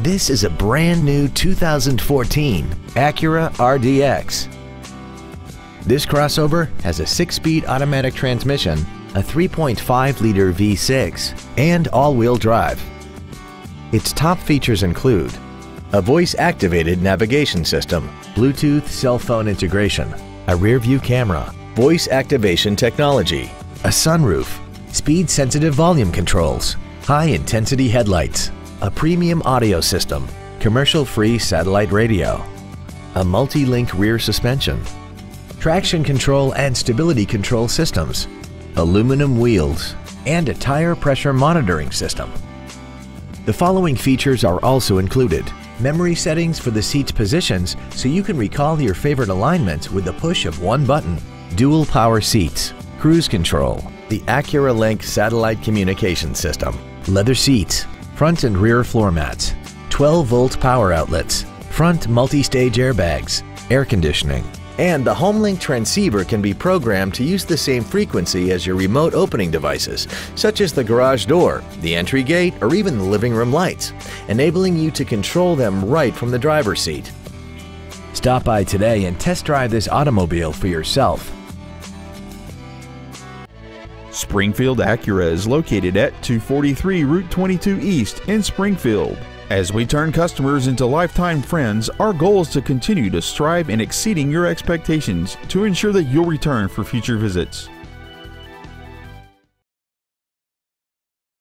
This is a brand new 2014 Acura RDX. This crossover has a 6-speed automatic transmission, a 3.5-liter V6, and all-wheel drive. Its top features include a voice-activated navigation system, Bluetooth cell phone integration, a rear-view camera, voice activation technology, a sunroof, speed-sensitive volume controls, high-intensity headlights, a premium audio system, commercial-free satellite radio, a multi-link rear suspension, traction control and stability control systems, aluminum wheels, and a tire pressure monitoring system. The following features are also included. Memory settings for the seat's positions so you can recall your favorite alignments with the push of one button. Dual power seats, cruise control, the Acura Link satellite communication system, leather seats, front and rear floor mats, 12 volt power outlets, front multi-stage airbags, air conditioning, and the HomeLink transceiver can be programmed to use the same frequency as your remote opening devices, such as the garage door, the entry gate, or even the living room lights, enabling you to control them right from the driver's seat. Stop by today and test drive this automobile for yourself. Springfield Acura is located at 243 Route 22 East in Springfield. As we turn customers into lifetime friends, our goal is to continue to strive in exceeding your expectations to ensure that you'll return for future visits.